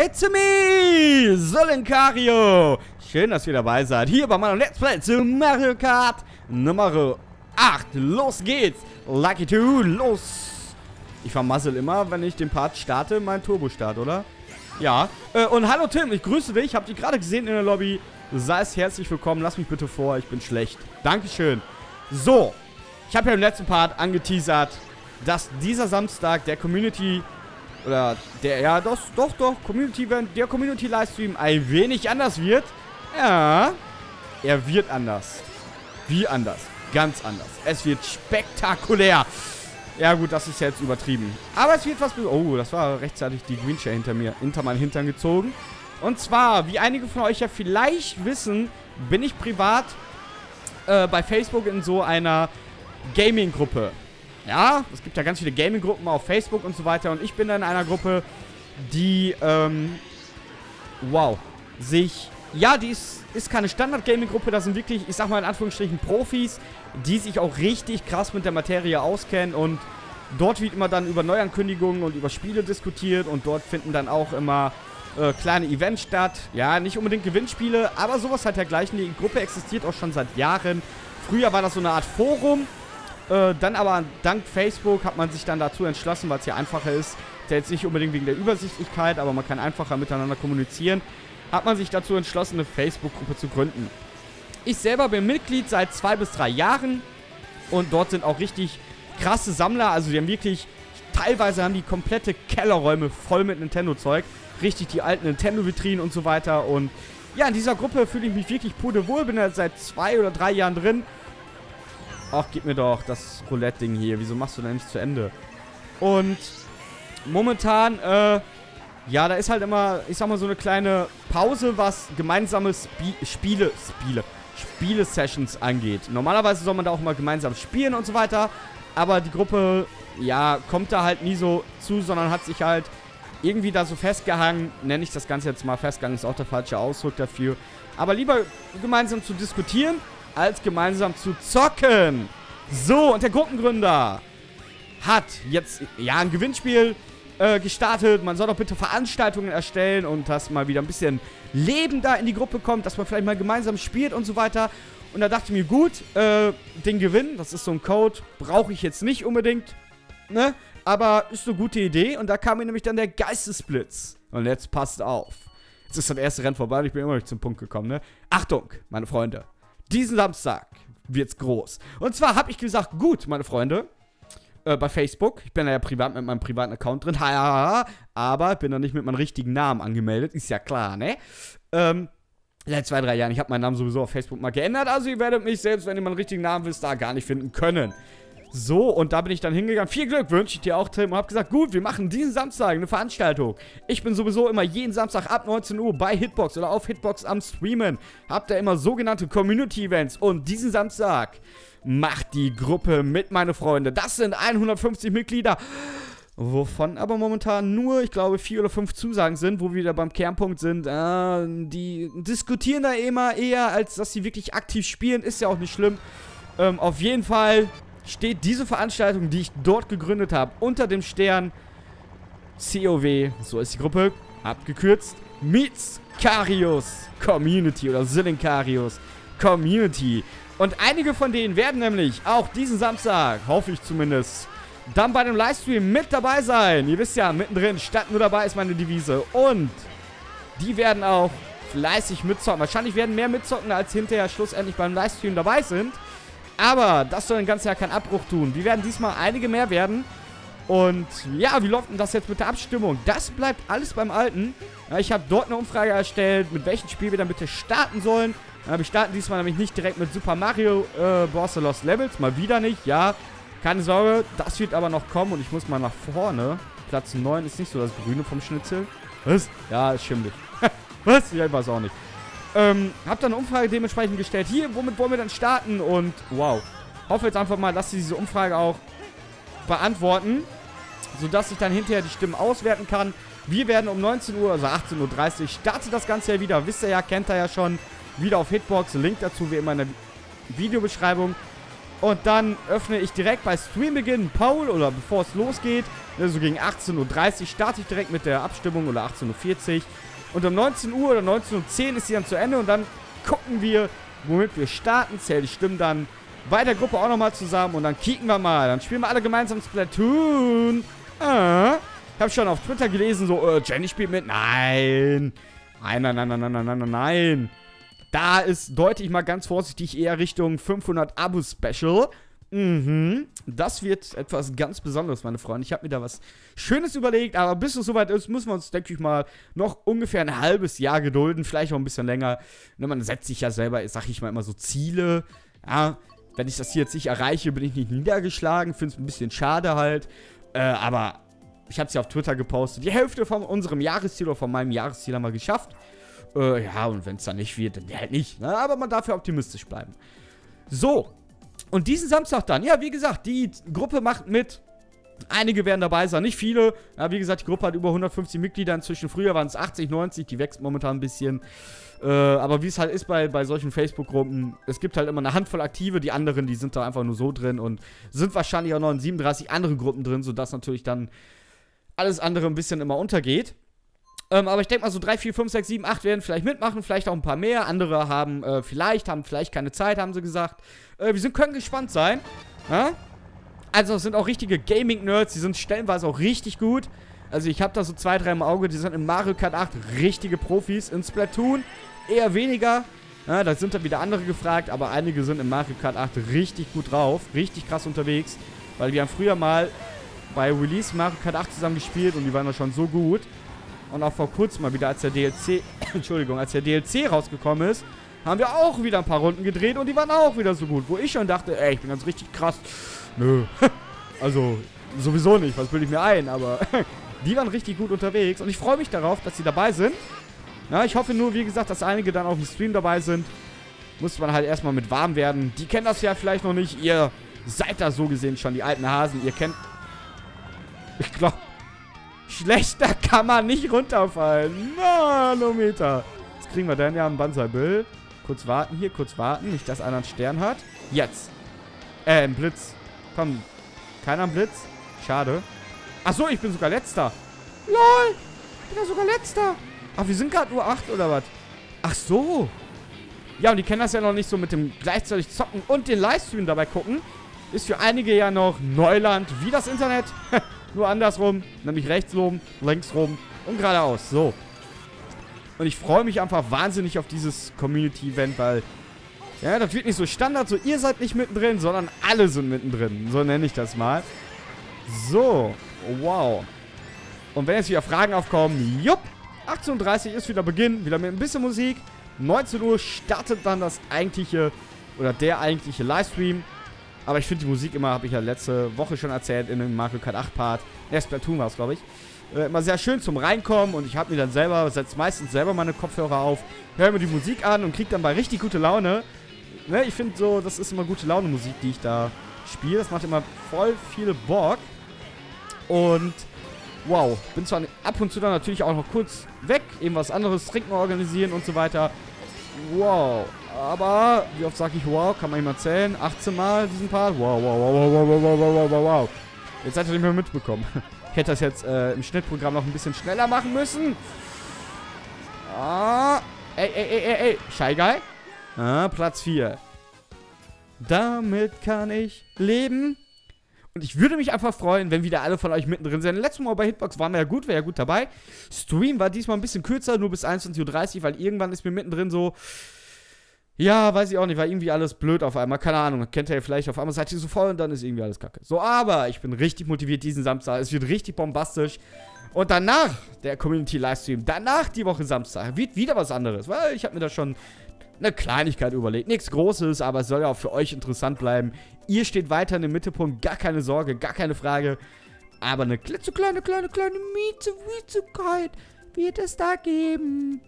It's me, Solenkario. Schön, dass ihr dabei seid. Hier bei meinem Let's Play zu Mario Kart Nummer 8. Los geht's. Lucky 2, los. Ich vermassel immer, wenn ich den Part starte, mein Turbo-Start, oder? Ja. Äh, und hallo Tim, ich grüße dich. Hab dich gerade gesehen in der Lobby. Sei es herzlich willkommen. Lass mich bitte vor, ich bin schlecht. Dankeschön. So. Ich habe ja im letzten Part angeteasert, dass dieser Samstag der Community oder der, ja, doch, doch, doch, Community, der Community-Livestream ein wenig anders wird. Ja, er wird anders. Wie anders? Ganz anders. Es wird spektakulär. Ja gut, das ist jetzt übertrieben. Aber es wird was... Oh, das war rechtzeitig die Green Chair hinter mir, hinter meinen Hintern gezogen. Und zwar, wie einige von euch ja vielleicht wissen, bin ich privat äh, bei Facebook in so einer Gaming-Gruppe. Ja, es gibt ja ganz viele Gaming-Gruppen auf Facebook und so weiter. Und ich bin da in einer Gruppe, die, ähm, wow, sich, ja, die ist, ist keine Standard-Gaming-Gruppe. Das sind wirklich, ich sag mal in Anführungsstrichen, Profis, die sich auch richtig krass mit der Materie auskennen. Und dort wird immer dann über Neuankündigungen und über Spiele diskutiert. Und dort finden dann auch immer äh, kleine Events statt. Ja, nicht unbedingt Gewinnspiele, aber sowas halt dergleichen. Die Gruppe existiert auch schon seit Jahren. Früher war das so eine Art Forum äh, dann aber dank Facebook hat man sich dann dazu entschlossen, weil es ja einfacher ist, jetzt nicht unbedingt wegen der Übersichtlichkeit, aber man kann einfacher miteinander kommunizieren, hat man sich dazu entschlossen, eine Facebook-Gruppe zu gründen. Ich selber bin Mitglied seit zwei bis drei Jahren und dort sind auch richtig krasse Sammler, also die haben wirklich, teilweise haben die komplette Kellerräume voll mit Nintendo-Zeug, richtig die alten Nintendo-Vitrinen und so weiter. Und ja, in dieser Gruppe fühle ich mich wirklich pudelwohl, bin da seit zwei oder drei Jahren drin Ach, gib mir doch das Roulette-Ding hier. Wieso machst du denn nicht zu Ende? Und momentan, äh, ja, da ist halt immer, ich sag mal, so eine kleine Pause, was gemeinsame Spi Spiele, Spiele, Spiele-Sessions angeht. Normalerweise soll man da auch mal gemeinsam spielen und so weiter. Aber die Gruppe, ja, kommt da halt nie so zu, sondern hat sich halt irgendwie da so festgehangen. Nenne ich das Ganze jetzt mal festgehangen, ist auch der falsche Ausdruck dafür. Aber lieber gemeinsam zu diskutieren als gemeinsam zu zocken. So, und der Gruppengründer hat jetzt, ja, ein Gewinnspiel äh, gestartet. Man soll doch bitte Veranstaltungen erstellen und dass mal wieder ein bisschen Leben da in die Gruppe kommt, dass man vielleicht mal gemeinsam spielt und so weiter. Und da dachte ich mir, gut, äh, den Gewinn, das ist so ein Code, brauche ich jetzt nicht unbedingt, ne? Aber ist eine gute Idee. Und da kam mir nämlich dann der Geistesblitz. Und jetzt passt auf. Jetzt ist das erste Rennen vorbei und ich bin immer nicht zum Punkt gekommen, ne? Achtung, meine Freunde. Diesen Samstag wird's groß. Und zwar habe ich gesagt, gut, meine Freunde, äh, bei Facebook, ich bin ja privat mit meinem privaten Account drin, ha, aber bin da nicht mit meinem richtigen Namen angemeldet, ist ja klar, ne? Ähm, seit zwei, drei Jahren, ich habe meinen Namen sowieso auf Facebook mal geändert, also ihr werdet mich selbst, wenn ihr meinen richtigen Namen wisst, da gar nicht finden können. So, und da bin ich dann hingegangen. Viel Glück wünsche ich dir auch, Tim. Und hab gesagt, gut, wir machen diesen Samstag eine Veranstaltung. Ich bin sowieso immer jeden Samstag ab 19 Uhr bei Hitbox oder auf Hitbox am Streamen. Hab da immer sogenannte Community-Events. Und diesen Samstag macht die Gruppe mit, meine Freunde. Das sind 150 Mitglieder. Wovon aber momentan nur, ich glaube, vier oder fünf Zusagen sind, wo wir wieder beim Kernpunkt sind. Äh, die diskutieren da immer eher, als dass sie wirklich aktiv spielen. Ist ja auch nicht schlimm. Ähm, auf jeden Fall steht diese Veranstaltung, die ich dort gegründet habe, unter dem Stern COW, so ist die Gruppe, abgekürzt, Meets Karius Community oder Silinkarius Community. Und einige von denen werden nämlich auch diesen Samstag, hoffe ich zumindest, dann bei dem Livestream mit dabei sein. Ihr wisst ja, mittendrin, statt nur dabei ist meine Devise. Und die werden auch fleißig mitzocken. Wahrscheinlich werden mehr mitzocken, als hinterher schlussendlich beim Livestream dabei sind. Aber das soll ein ganzes Jahr keinen Abbruch tun. Wir werden diesmal einige mehr werden. Und ja, wie läuft denn das jetzt mit der Abstimmung? Das bleibt alles beim Alten. Ich habe dort eine Umfrage erstellt, mit welchem Spiel wir dann bitte starten sollen. Wir starten diesmal nämlich nicht direkt mit Super Mario äh, Bros. Lost Levels. Mal wieder nicht, ja. Keine Sorge, das wird aber noch kommen und ich muss mal nach vorne. Platz 9 ist nicht so das Grüne vom Schnitzel. Was? Ja, ist schimmelig. Was? Ich weiß auch nicht. Ähm, hab dann eine Umfrage dementsprechend gestellt. Hier, womit wollen wir dann starten? Und wow. Hoffe jetzt einfach mal, dass sie diese Umfrage auch beantworten. Sodass ich dann hinterher die Stimmen auswerten kann. Wir werden um 19 Uhr, also 18.30 Uhr, startet das Ganze ja wieder. Wisst ihr ja, kennt ihr ja schon. Wieder auf Hitbox. Link dazu wie immer in der Videobeschreibung. Und dann öffne ich direkt bei Streambeginn Paul oder bevor es losgeht, ne, so gegen 18.30 Uhr starte ich direkt mit der Abstimmung oder 18.40 Uhr. Und um 19 Uhr oder 19.10 Uhr ist sie dann zu Ende und dann gucken wir, womit wir starten, zähle die Stimmen dann bei der Gruppe auch nochmal zusammen und dann kicken wir mal. Dann spielen wir alle gemeinsam Splatoon. Ah. Ich habe schon auf Twitter gelesen, so, äh, Jenny spielt mit. Nein. Nein, nein, nein, nein, nein, nein, nein, nein. Da ist, deute ich mal ganz vorsichtig eher Richtung 500 Abo-Special. Mhm. Das wird etwas ganz Besonderes, meine Freunde. Ich habe mir da was Schönes überlegt, aber bis es soweit ist, müssen wir uns, denke ich mal, noch ungefähr ein halbes Jahr gedulden. Vielleicht auch ein bisschen länger. Ne, man setzt sich ja selber, sag ich mal, immer so Ziele. Ja, wenn ich das hier jetzt nicht erreiche, bin ich nicht niedergeschlagen. Finde es ein bisschen schade halt. Äh, aber ich habe es ja auf Twitter gepostet. Die Hälfte von unserem Jahresziel oder von meinem Jahresziel haben wir geschafft. Äh, ja, und wenn es dann nicht wird, dann halt nicht. Ne? Aber man darf ja optimistisch bleiben. So. Und diesen Samstag dann, ja, wie gesagt, die Gruppe macht mit. Einige werden dabei sein, nicht viele. Ja, wie gesagt, die Gruppe hat über 150 Mitglieder. Inzwischen früher waren es 80, 90. Die wächst momentan ein bisschen. Äh, aber wie es halt ist bei, bei solchen Facebook-Gruppen, es gibt halt immer eine Handvoll Aktive. Die anderen, die sind da einfach nur so drin und sind wahrscheinlich auch noch in 37 anderen Gruppen drin, sodass natürlich dann alles andere ein bisschen immer untergeht. Ähm, aber ich denke mal, so 3, 4, 5, 6, 7, 8 werden vielleicht mitmachen, vielleicht auch ein paar mehr. Andere haben äh, vielleicht, haben vielleicht keine Zeit, haben sie gesagt. Äh, wir sind, können gespannt sein. Ja? Also, es sind auch richtige Gaming-Nerds, die sind stellenweise auch richtig gut. Also, ich habe da so zwei, drei im Auge, die sind in Mario Kart 8 richtige Profis. In Splatoon eher weniger. Ja, da sind dann wieder andere gefragt, aber einige sind in Mario Kart 8 richtig gut drauf, richtig krass unterwegs. Weil wir haben früher mal bei Release Mario Kart 8 zusammen gespielt und die waren da schon so gut. Und auch vor kurzem mal wieder, als der DLC, Entschuldigung, als der DLC rausgekommen ist, haben wir auch wieder ein paar Runden gedreht und die waren auch wieder so gut. Wo ich schon dachte, ey, ich bin ganz richtig krass. Nö. also, sowieso nicht, was bilde ich mir ein, aber die waren richtig gut unterwegs und ich freue mich darauf, dass sie dabei sind. Ja, ich hoffe nur, wie gesagt, dass einige dann auf dem Stream dabei sind. Muss man halt erstmal mit warm werden. Die kennen das ja vielleicht noch nicht. Ihr seid da so gesehen schon die alten Hasen. Ihr kennt... Ich glaube, Schlechter kann man nicht runterfallen. Nanometer. Jetzt kriegen wir dann ja ein Banzai-Bild. Kurz warten hier, kurz warten. Nicht, dass einer einen Stern hat. Jetzt. Äh, ein Blitz. Komm. Keiner ein Blitz? Schade. Achso, ich bin sogar letzter. LOL. Ich bin ja sogar letzter. Ach, wir sind gerade nur 8 oder was? Ach so. Ja, und die kennen das ja noch nicht so mit dem gleichzeitig zocken und den Livestream dabei gucken. Ist für einige ja noch Neuland wie das Internet. Nur andersrum, nämlich rechts rum, links rum und geradeaus. So. Und ich freue mich einfach wahnsinnig auf dieses Community-Event, weil, ja, das wird nicht so Standard, so ihr seid nicht mittendrin, sondern alle sind mittendrin. So nenne ich das mal. So. Wow. Und wenn jetzt wieder Fragen aufkommen, jupp, 18.30 Uhr ist wieder Beginn, wieder mit ein bisschen Musik. 19 Uhr startet dann das eigentliche, oder der eigentliche Livestream. Aber ich finde die Musik immer, habe ich ja letzte Woche schon erzählt, in dem Mario Kart 8 Part. Ja, Splatoon war es, glaube ich. Äh, immer sehr schön zum Reinkommen und ich habe mir dann selber, setze meistens selber meine Kopfhörer auf, höre mir die Musik an und kriege dann bei richtig gute Laune. Ne, ich finde so, das ist immer gute Laune Musik, die ich da spiele. Das macht immer voll viel Bock. Und wow, bin zwar ab und zu dann natürlich auch noch kurz weg, eben was anderes trinken organisieren und so weiter. Wow, aber, wie oft sage ich wow? Kann man ihm erzählen? 18 Mal diesen Part? Wow, wow, wow, wow, wow, wow, wow, wow, wow. Jetzt seid ihr nicht mehr mitbekommen. Ich hätte das jetzt äh, im Schnittprogramm noch ein bisschen schneller machen müssen. Ah. Ey, ey, ey, ey, ey. Shy Guy. Ah, Platz 4. Damit kann ich leben. Und ich würde mich einfach freuen, wenn wieder alle von euch mittendrin sind. Letztes Mal bei Hitbox waren wir ja gut, wäre ja gut dabei. Stream war diesmal ein bisschen kürzer, nur bis 21.30 Uhr, weil irgendwann ist mir mittendrin so ja, weiß ich auch nicht, war irgendwie alles blöd auf einmal. Keine Ahnung, kennt ihr ja vielleicht, auf einmal seid ihr so voll und dann ist irgendwie alles kacke. So, aber ich bin richtig motiviert diesen Samstag. Es wird richtig bombastisch. Und danach der Community-Livestream, danach die Woche Samstag, wird wieder was anderes. Weil ich habe mir da schon eine Kleinigkeit überlegt. Nichts Großes, aber es soll ja auch für euch interessant bleiben. Ihr steht weiter im Mittelpunkt, gar keine Sorge, gar keine Frage. Aber eine klitzekleine, kleine, kleine Mieze-Wiezigkeit wird es da geben.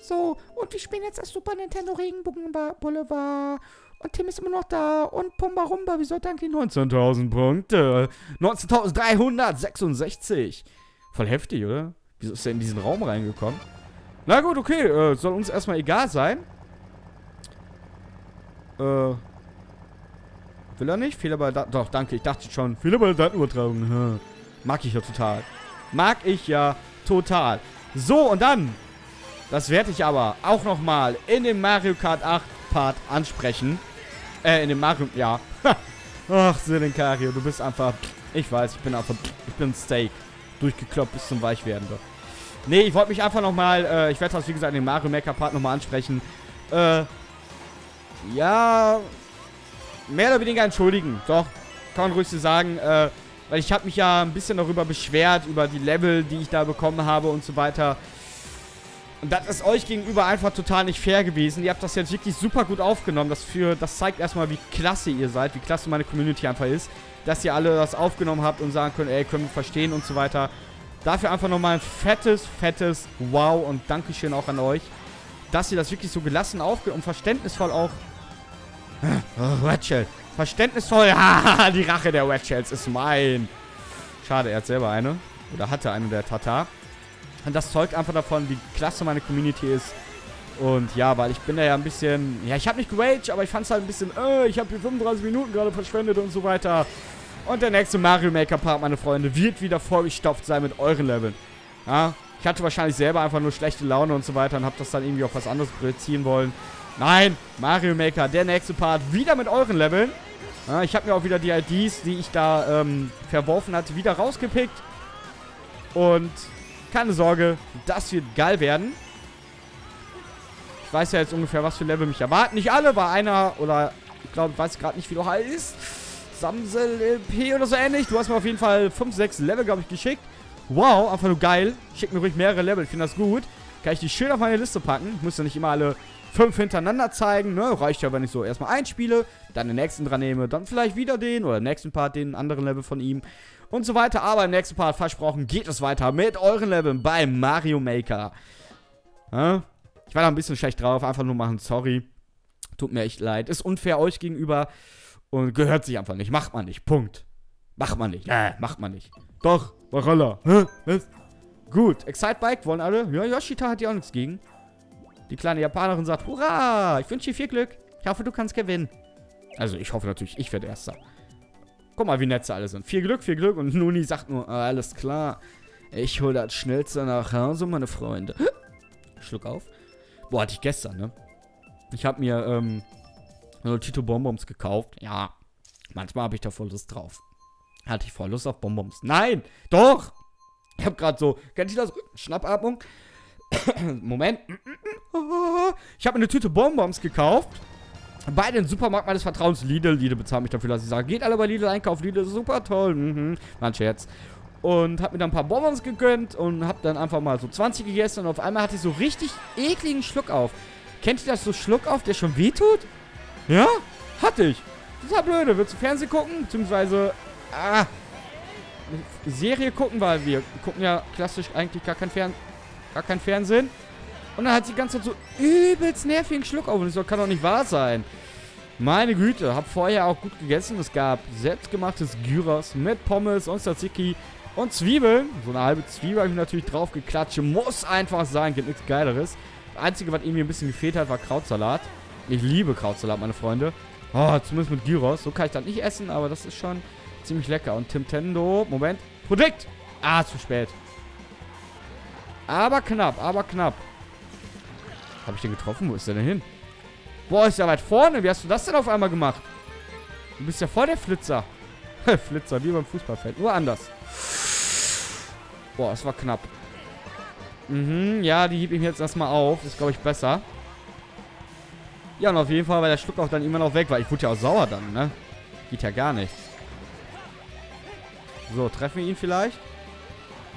So, und wir spielen jetzt das Super Nintendo Regenbogen Boulevard. Und Tim ist immer noch da. Und Pumba Rumba, wieso danke 19.000 Punkte? 19.366. Voll heftig, oder? Wieso ist er in diesen Raum reingekommen? Na gut, okay. Äh, soll uns erstmal egal sein. Äh. Will er nicht? Fehler bei Daten. Doch, danke. Ich dachte schon. Fehler bei Datenübertragung. Hm. Mag ich ja total. Mag ich ja total. So, und dann. Das werde ich aber auch nochmal in dem Mario Kart 8 Part ansprechen. Äh, in dem Mario... Ja. Ach, Silenkario, du bist einfach... Ich weiß, ich bin einfach... Ich bin Steak. Durchgekloppt bis zum Weichwerden. Nee, ich wollte mich einfach nochmal... Äh, ich werde das, wie gesagt, in dem Mario Maker Part nochmal ansprechen. Äh... Ja... Mehr oder weniger entschuldigen. Doch. Kann man ruhig so sagen. Äh... Weil ich habe mich ja ein bisschen darüber beschwert, über die Level, die ich da bekommen habe und so weiter. Und das ist euch gegenüber einfach total nicht fair gewesen. Ihr habt das jetzt wirklich super gut aufgenommen. Das, für, das zeigt erstmal, wie klasse ihr seid, wie klasse meine Community einfach ist. Dass ihr alle das aufgenommen habt und sagen könnt, ey, können wir verstehen und so weiter. Dafür einfach nochmal ein fettes, fettes Wow und Dankeschön auch an euch. Dass ihr das wirklich so gelassen aufgenommen und verständnisvoll auch... Oh, Red Shell. Verständnisvoll. Die Rache der Red Shells ist mein. Schade, er hat selber eine. Oder hatte eine der Tata. Und das zeugt einfach davon, wie klasse meine Community ist. Und ja, weil ich bin da ja ein bisschen... Ja, ich habe nicht geraged, aber ich fand es halt ein bisschen... Äh, ich habe hier 35 Minuten gerade verschwendet und so weiter. Und der nächste Mario Maker Part, meine Freunde, wird wieder vollgestopft sein mit euren Leveln. Ja, ich hatte wahrscheinlich selber einfach nur schlechte Laune und so weiter und habe das dann irgendwie auf was anderes projizieren wollen. Nein, Mario Maker, der nächste Part, wieder mit euren Leveln. Ja, ich habe mir auch wieder die IDs, die ich da ähm, verworfen hatte, wieder rausgepickt. Und keine Sorge, das wird geil werden. Ich weiß ja jetzt ungefähr, was für Level mich erwarten. Nicht alle, war einer oder ich glaube, ich weiß gerade nicht, wie du heißt. Samsel LP oder so ähnlich. Du hast mir auf jeden Fall 5, 6 Level, glaube ich, geschickt. Wow, einfach nur geil. Schick mir ruhig mehrere Level, ich finde das gut. Kann ich die schön auf meine Liste packen. Ich muss ja nicht immer alle fünf hintereinander zeigen, ne? Reicht ja, wenn ich so erstmal einspiele, dann den nächsten dran nehme, dann vielleicht wieder den oder den nächsten Part den anderen Level von ihm und so weiter. Aber im nächsten Part, versprochen, geht es weiter mit euren Leveln bei Mario Maker. Ich war da ein bisschen schlecht drauf, einfach nur machen, sorry. Tut mir echt leid. Ist unfair euch gegenüber und gehört sich einfach nicht. Macht man nicht. Punkt. Macht man nicht. Äh, macht man nicht. Doch, Baralla. Hä? Was? Gut, Excitebike wollen alle. Ja, Yoshita hat ja auch nichts gegen. Die kleine Japanerin sagt, hurra, ich wünsche dir viel Glück. Ich hoffe, du kannst gewinnen. Also, ich hoffe natürlich, ich werde Erster. Guck mal, wie nett sie alle sind. Viel Glück, viel Glück. Und Nuni sagt nur, alles klar. Ich hole das schnellste nach Hause, meine Freunde. Schluck auf. Boah, hatte ich gestern, ne? Ich habe mir, ähm, Tito Bonbons gekauft. Ja, manchmal habe ich da voll Lust drauf. Hatte ich voll Lust auf Bonbons. Nein, doch! Ich habe gerade so, kennt ihr das? Schnappatmung. Moment. Ich habe mir eine Tüte Bonbons gekauft bei den Supermarkt meines Vertrauens Lidl. Lidl bezahlt mich dafür, dass ich sage, geht alle bei Lidl einkaufen. Lidl ist super toll. Mhm. Mein Scherz. Und hab mir dann ein paar Bonbons gegönnt und hab dann einfach mal so 20 gegessen und auf einmal hatte ich so richtig ekligen Schluck auf. Kennt ihr das so Schluck auf, der schon wehtut? Ja? Hatte ich. Das war blöde. Willst du Fernsehen gucken? Beziehungsweise, ah, Serie gucken, weil wir gucken ja klassisch eigentlich gar kein, Fern gar kein Fernsehen. Und dann hat sie die ganze Zeit so übelst nervigen Schluck auf. Und ich so, kann doch nicht wahr sein. Meine Güte, hab vorher auch gut gegessen. Es gab selbstgemachtes Gyros mit Pommes und Tzatziki und Zwiebeln. So eine halbe Zwiebel habe ich natürlich drauf geklatscht. Muss einfach sein, gibt nichts Geileres. Das Einzige, was irgendwie ein bisschen gefehlt hat, war Krautsalat. Ich liebe Krautsalat, meine Freunde. Oh, zumindest mit Gyros. So kann ich das nicht essen, aber das ist schon ziemlich lecker. Und Timtendo, Moment. Produkt! Ah, zu spät. Aber knapp, aber knapp. Habe ich den getroffen? Wo ist der denn hin? Boah, ist ja weit vorne. Wie hast du das denn auf einmal gemacht? Du bist ja voll der Flitzer. Flitzer, wie beim Fußballfeld. Nur anders. Boah, es war knapp. Mhm, ja, die hieb ich jetzt erstmal auf. ist, glaube ich, besser. Ja, und auf jeden Fall war der Schluck auch dann immer noch weg, weil ich wurde ja auch sauer dann, ne? Geht ja gar nicht. So, treffen wir ihn vielleicht?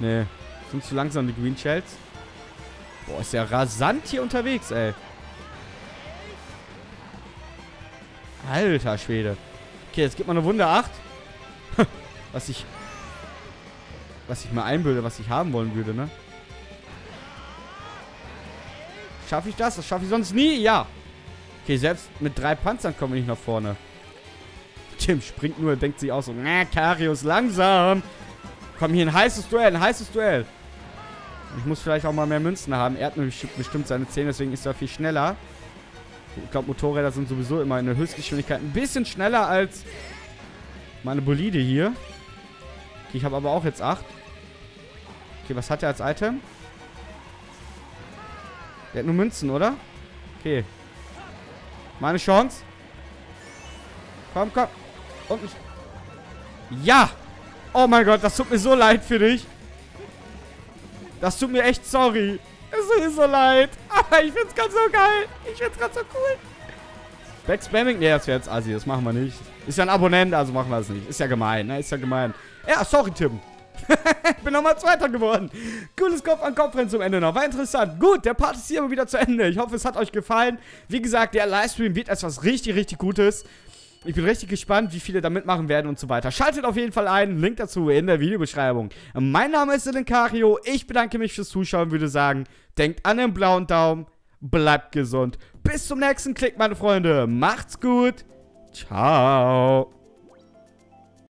Nee. Sind zu langsam, die Green Shells. Boah, ist ja rasant hier unterwegs, ey. Alter Schwede. Okay, jetzt gibt man eine Wunder 8. was ich... Was ich mir einbilde, was ich haben wollen würde, ne? Schaffe ich das? Das schaffe ich sonst nie? Ja. Okay, selbst mit drei Panzern komme ich nicht nach vorne. Tim springt nur, denkt sich auch so, na, Karius, langsam. Komm, hier ein heißes Duell, ein heißes Duell. Ich muss vielleicht auch mal mehr Münzen haben. Er hat nämlich bestimmt seine 10, deswegen ist er viel schneller. Ich glaube, Motorräder sind sowieso immer in der Höchstgeschwindigkeit ein bisschen schneller als Meine Bolide hier. Okay, ich habe aber auch jetzt 8. Okay, was hat er als Item? Der hat nur Münzen, oder? Okay. Meine Chance. Komm, komm. Und nicht. Ja! Oh mein Gott, das tut mir so leid für dich. Das tut mir echt sorry. Es tut mir so leid. Aber ich find's ganz so geil. Ich find's ganz so cool. Backspamming? Nee, das wäre jetzt assi. Das machen wir nicht. Ist ja ein Abonnent, also machen wir es nicht. Ist ja gemein, ne? Ist ja gemein. Ja, sorry, Tim. ich bin nochmal Zweiter geworden. Cooles Kopf an Kopf zum Ende noch. War interessant. Gut, der Part ist hier wieder zu Ende. Ich hoffe, es hat euch gefallen. Wie gesagt, der Livestream wird etwas richtig, richtig Gutes. Ich bin richtig gespannt, wie viele da mitmachen werden und so weiter. Schaltet auf jeden Fall ein. Link dazu in der Videobeschreibung. Mein Name ist Silenkario. Ich bedanke mich fürs Zuschauen würde sagen, denkt an den blauen Daumen. Bleibt gesund. Bis zum nächsten Klick, meine Freunde. Macht's gut. Ciao.